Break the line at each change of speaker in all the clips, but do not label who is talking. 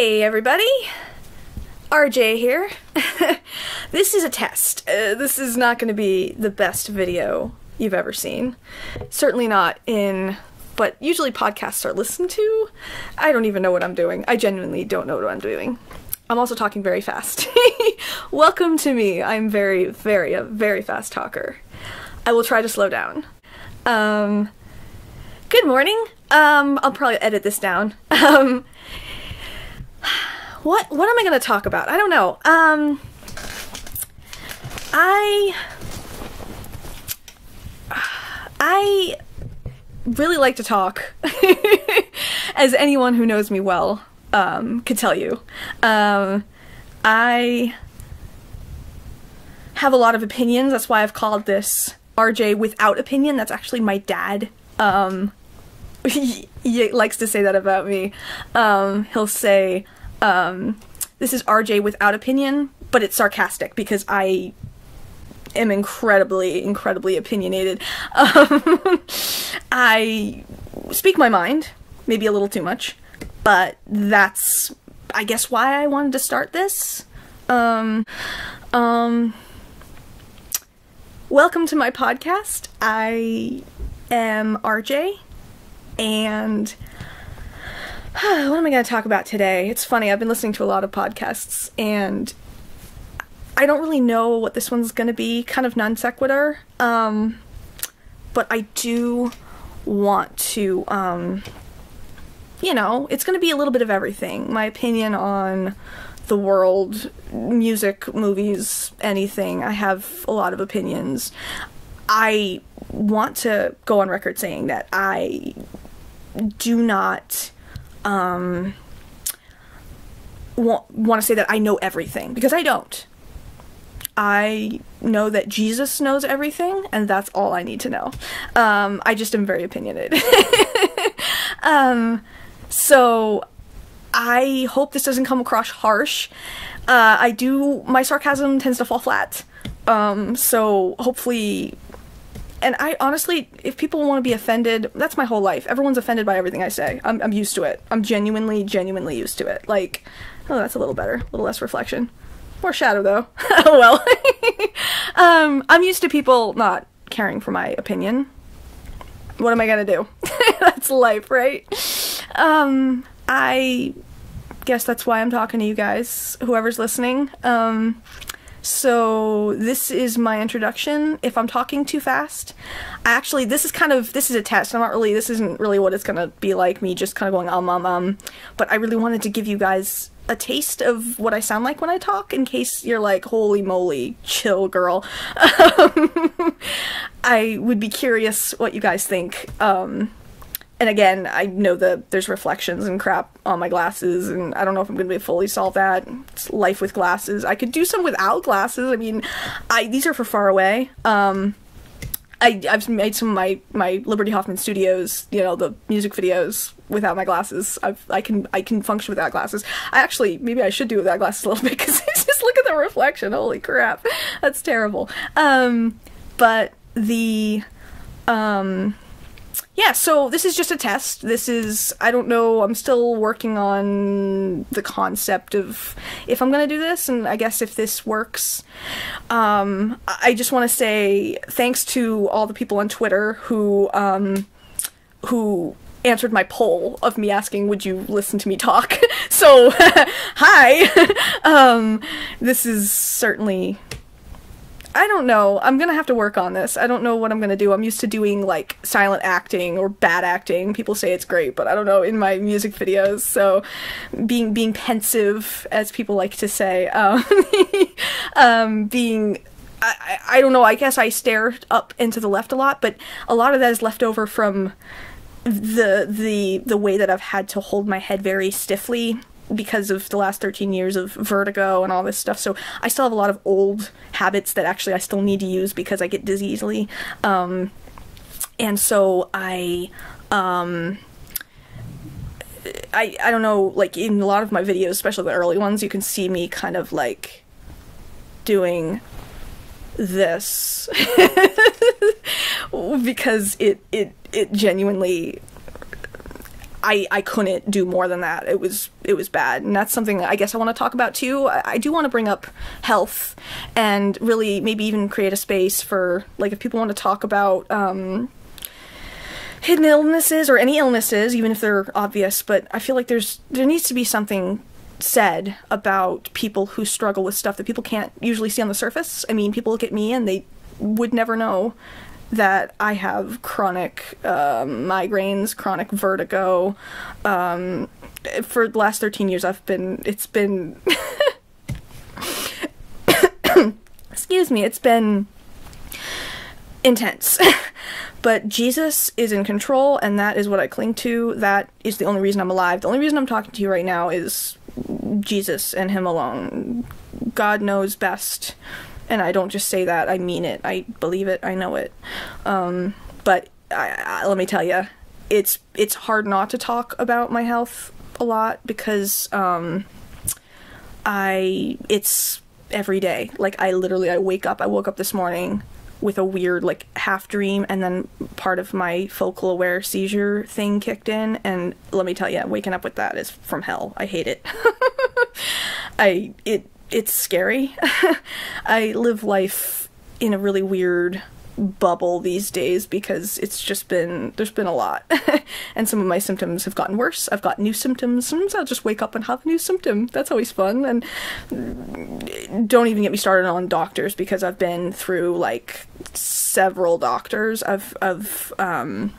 Hey, everybody. RJ here. this is a test. Uh, this is not going to be the best video you've ever seen. Certainly not in but usually podcasts are listened to. I don't even know what I'm doing. I genuinely don't know what I'm doing. I'm also talking very fast. Welcome to me. I'm very, very, a very fast talker. I will try to slow down. Um, good morning. Um, I'll probably edit this down. Um, what what am I gonna talk about? I don't know. Um, I I really like to talk, as anyone who knows me well um, could tell you. Um, I have a lot of opinions. That's why I've called this RJ without opinion. That's actually my dad. Um, he, he likes to say that about me. Um, he'll say, um, "This is RJ without opinion," but it's sarcastic because I am incredibly, incredibly opinionated. Um, I speak my mind, maybe a little too much, but that's, I guess, why I wanted to start this. Um, um, welcome to my podcast. I am RJ, and what am I going to talk about today? It's funny, I've been listening to a lot of podcasts, and I don't really know what this one's going to be, kind of non sequitur. Um, but I do want to, um, you know, it's going to be a little bit of everything. My opinion on the world, music, movies, anything. I have a lot of opinions. I want to go on record saying that I do not um, want, want to say that I know everything because I don't. I know that Jesus knows everything, and that's all I need to know. Um, I just am very opinionated. um, so I hope this doesn't come across harsh. Uh, I do, my sarcasm tends to fall flat. Um, so hopefully, and I honestly, if people want to be offended, that's my whole life. Everyone's offended by everything I say. I'm, I'm used to it. I'm genuinely, genuinely used to it. Like, oh, that's a little better, a little less reflection. More shadow though. oh well. um, I'm used to people not caring for my opinion. What am I gonna do? that's life, right? Um, I guess that's why I'm talking to you guys, whoever's listening. Um, so this is my introduction. If I'm talking too fast, I actually this is kind of this is a test. I'm not really this isn't really what it's gonna be like me just kind of going um um um. But I really wanted to give you guys a taste of what I sound like when I talk in case you're like, holy moly, chill girl. Um, I would be curious what you guys think. Um, and again, I know that there's reflections and crap on my glasses, and I don't know if I'm going to be fully solve that. It's life with glasses. I could do some without glasses. I mean, I these are for far away. Um, I, I've made some of my, my Liberty Hoffman studios, you know, the music videos without my glasses. I've, I can I can function without glasses. I actually maybe I should do without glasses a little bit because just look at the reflection. Holy crap, that's terrible. Um, but the um, yeah. So this is just a test. This is I don't know. I'm still working on the concept of if I'm gonna do this, and I guess if this works. Um, I just want to say thanks to all the people on Twitter who um, who answered my poll of me asking, "Would you listen to me talk?" so, hi. um, this is certainly. I don't know. I'm gonna have to work on this. I don't know what I'm gonna do. I'm used to doing like silent acting or bad acting. People say it's great, but I don't know in my music videos. So, being being pensive, as people like to say, um, um, being I, I don't know. I guess I stare up into the left a lot, but a lot of that is left over from the the the way that I've had to hold my head very stiffly because of the last 13 years of vertigo and all this stuff. So I still have a lot of old habits that actually I still need to use because I get dizzy easily. Um, and so I um I I don't know like in a lot of my videos, especially the early ones, you can see me kind of like doing this because it it it genuinely I, I couldn't do more than that. It was it was bad, and that's something I guess I want to talk about too. I, I do want to bring up health, and really maybe even create a space for like if people want to talk about um, hidden illnesses or any illnesses, even if they're obvious. But I feel like there's there needs to be something said about people who struggle with stuff that people can't usually see on the surface. I mean, people look at me and they would never know that I have chronic um, migraines, chronic vertigo. Um, for the last 13 years, I've been, it's been, excuse me, it's been intense. but Jesus is in control, and that is what I cling to. That is the only reason I'm alive. The only reason I'm talking to you right now is Jesus and Him alone. God knows best and I don't just say that. I mean it. I believe it. I know it. Um, but I, I, let me tell you, it's it's hard not to talk about my health a lot because um, I it's every day. Like I literally I wake up. I woke up this morning with a weird like half dream and then part of my focal aware seizure thing kicked in and let me tell you waking up with that is from hell i hate it i it it's scary. I live life in a really weird bubble these days because it's just been there's been a lot. And some of my symptoms have gotten worse. I've got new symptoms. Sometimes i'll just wake up and have a new symptom. That's always fun. And don't even get me started on doctors because i've been through like several doctors. I've i've um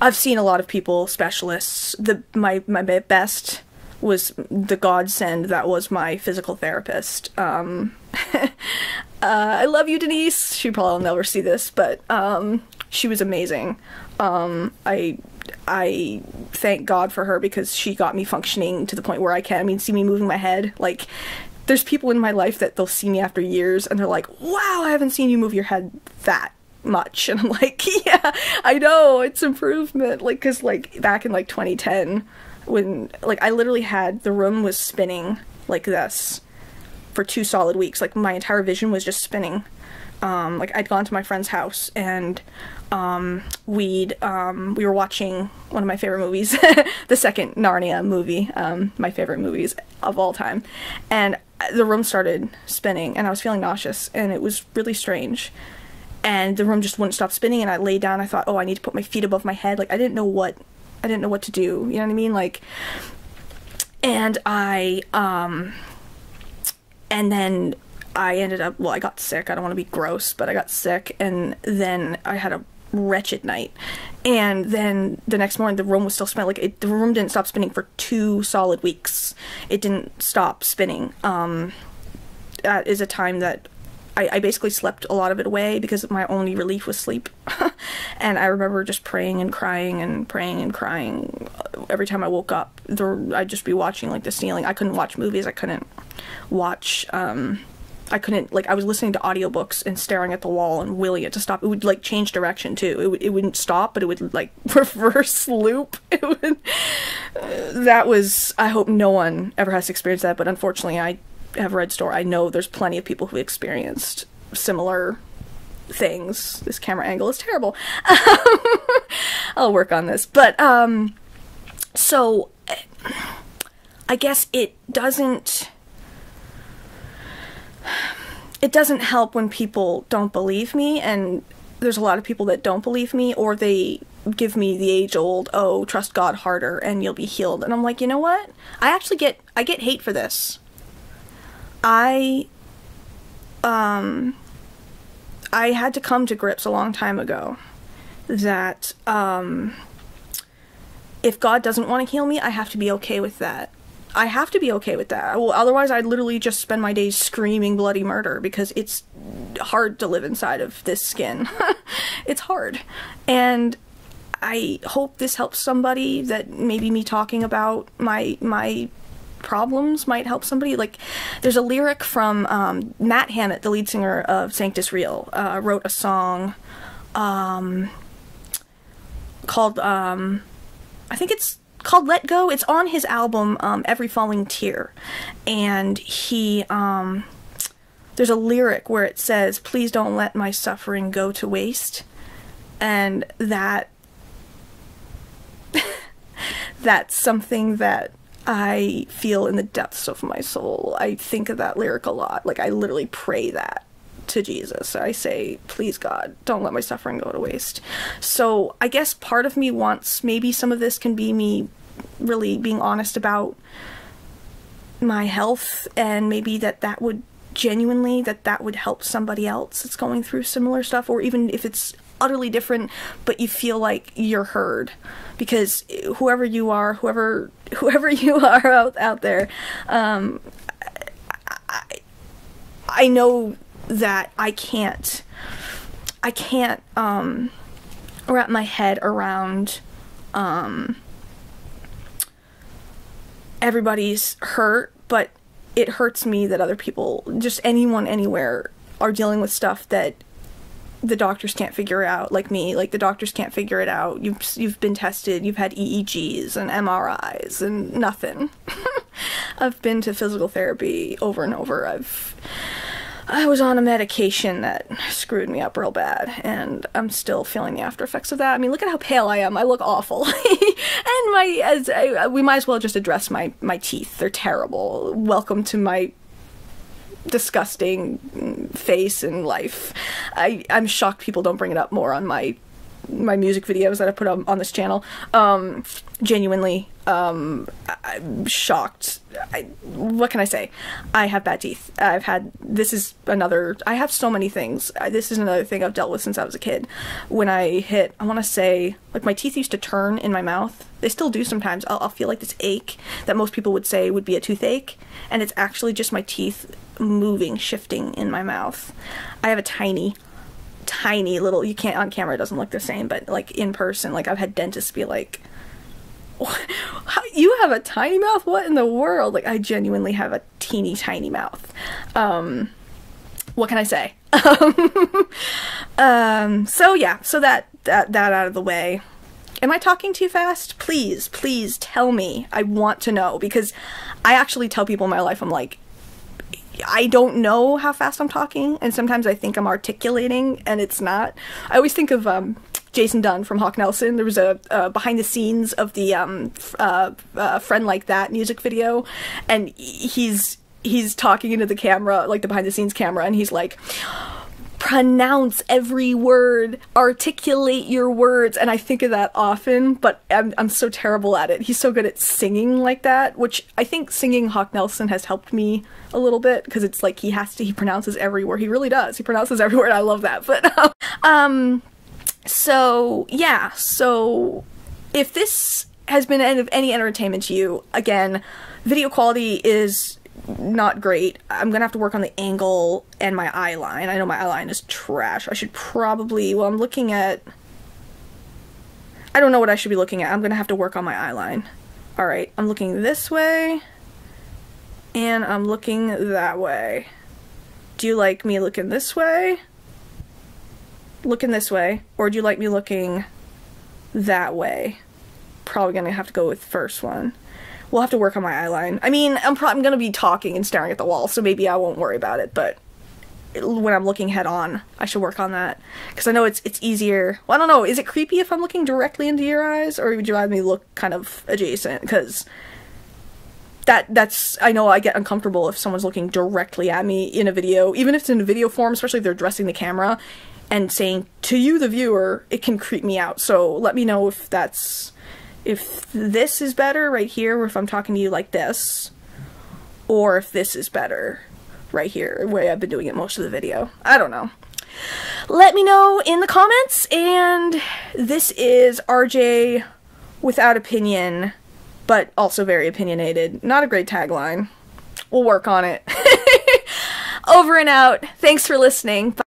i've seen a lot of people specialists. The my my best was the godsend that was my physical therapist. Um, uh, I love you, Denise. She probably will never see this, but um, she was amazing. Um, I I thank God for her because she got me functioning to the point where I can. I mean, see me moving my head. Like, there's people in my life that they'll see me after years and they're like, "Wow, I haven't seen you move your head that much." And I'm like, "Yeah, I know it's improvement." Like, cause like back in like 2010 when like I literally had the room was spinning like this for two solid weeks. Like my entire vision was just spinning. Um, like I'd gone to my friend's house and um, we'd um, we were watching one of my favorite movies, the second Narnia movie, um, my favorite movies of all time, and the room started spinning and I was feeling nauseous and it was really strange. And the room just wouldn't stop spinning, and I lay down. I thought, oh, I need to put my feet above my head. Like I didn't know what I didn't know what to do. You know what I mean? Like, and I, um, and then I ended up, well, I got sick. I don't want to be gross, but I got sick. And then I had a wretched night. And then the next morning, the room was still spinning. Like, it, the room didn't stop spinning for two solid weeks. It didn't stop spinning. Um, that is a time that I, I basically slept a lot of it away because my only relief was sleep. and I remember just praying and crying and praying and crying every time I woke up. There, I'd just be watching like the ceiling. I couldn't watch movies. I couldn't watch. Um, I couldn't like I was listening to audiobooks and staring at the wall and willing it to stop. It would like change direction too. It it wouldn't stop, but it would like reverse loop. It would. That was. I hope no one ever has to experience that, but unfortunately, I have read store, I know there's plenty of people who experienced similar things. This camera angle is terrible. I'll work on this. But um so I guess it doesn't it doesn't help when people don't believe me and there's a lot of people that don't believe me or they give me the age old oh trust god harder and you'll be healed and i'm like you know what i actually get i get hate for this I um I had to come to grips a long time ago that um if God doesn't want to heal me, I have to be okay with that. I have to be okay with that. Well, otherwise, I'd literally just spend my days screaming bloody murder because it's hard to live inside of this skin. it's hard. And I hope this helps somebody that maybe me talking about my my problems might help somebody. Like, there's a lyric from um, Matt Hammitt, the lead singer of Sanctus Real, uh, wrote a song um, called, um, I think it's called Let Go. It's on his album um, Every Falling Tear. And he, um, there's a lyric where it says, Please don't let my suffering go to waste. And that that's something that I feel in the depths of my soul. I think of that lyric a lot. Like I literally pray that to Jesus. I say, please God, don't let my suffering go to waste. So I guess part of me wants maybe some of this can be me really being honest about my health and maybe that that would genuinely that that would help somebody else that's going through similar stuff or even if it's utterly different but you feel like you're heard. Because whoever you are whoever whoever you are out, out there um, I, I know that I can't I can't um, wrap my head around um, everybody's hurt, but it hurts me that other people, just anyone anywhere, are dealing with stuff that the doctors can't figure out like me like the doctors can't figure it out you've you've been tested you've had EEGs and MRIs and nothing I've been to physical therapy over and over I've I was on a medication that screwed me up real bad, and I'm still feeling the after effects of that. I mean, look at how pale I am. I look awful, and my as I, we might as well just address my my teeth. They're terrible. Welcome to my disgusting face in life. I I'm shocked people don't bring it up more on my my music videos that I put on, on this channel. Um, genuinely, um, I, am shocked. I, what can I say? I have bad teeth. I've had this is another. I have so many things. This is another thing I've dealt with since I was a kid. When I hit, I want to say, like my teeth used to turn in my mouth. They still do sometimes. I'll, I'll feel like this ache that most people would say would be a toothache, and it's actually just my teeth moving, shifting in my mouth. I have a tiny tiny little you can't on camera it doesn't look the same but like in person like i've had dentists be like you have a tiny mouth? What in the world? Like i genuinely have a teeny tiny mouth. Um what can i say? Um so yeah so that that that out of the way. Am i talking too fast? Please please tell me. I want to know because i actually tell people in my life i'm like I don't know how fast I'm talking, and sometimes I think I'm articulating, and it's not. I always think of um, Jason Dunn from Hawk Nelson. There was a uh, behind the scenes of the um, uh, uh, "Friend Like That" music video, and he's he's talking into the camera, like the behind the scenes camera, and he's like pronounce every word, articulate your words, and I think of that often, but I'm, I'm so terrible at it. He's so good at singing like that, which I think singing Hawk Nelson has helped me a little bit because it's like he has to, he pronounces every word. He really does. He pronounces every word. I love that. But, um, so yeah, so if this has been any entertainment to you, again, video quality is not great. I'm gonna have to work on the angle and my eye line. I know my eye line is trash. I should probably, well, I'm looking at, I don't know what I should be looking at. I'm gonna have to work on my eye line. Alright, I'm looking this way, and I'm looking that way. Do you like me looking this way? Looking this way? Or do you like me looking that way? Probably gonna have to go with first one. We'll have to work on my eye line. I mean, I'm, I'm gonna be talking and staring at the wall, so maybe I won't worry about it, but when I'm looking head on, I should work on that. Because I know it's it's easier. Well, I don't know, is it creepy if I'm looking directly into your eyes, or would you rather me look kind of adjacent? Because that that's I know I get uncomfortable if someone's looking directly at me in a video, even if it's in a video form, especially if they're addressing the camera and saying to you the viewer, it can creep me out. So let me know if that's if this is better right here, or if I'm talking to you like this, or if this is better right here, way I've been doing it most of the video. I don't know. Let me know in the comments, and this is RJ without opinion, but also very opinionated. Not a great tagline. We'll work on it. Over and out. Thanks for listening.